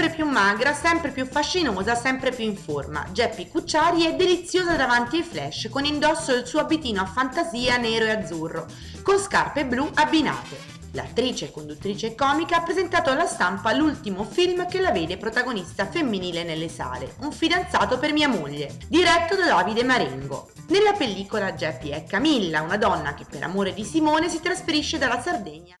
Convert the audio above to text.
sempre più magra, sempre più fascinosa, sempre più in forma. Geppi Cucciari è deliziosa davanti ai flash, con indosso il suo abitino a fantasia nero e azzurro, con scarpe blu abbinate. L'attrice, conduttrice e comica ha presentato alla stampa l'ultimo film che la vede protagonista femminile nelle sale, Un fidanzato per mia moglie, diretto da Davide Marengo. Nella pellicola Geppi è Camilla, una donna che per amore di Simone si trasferisce dalla Sardegna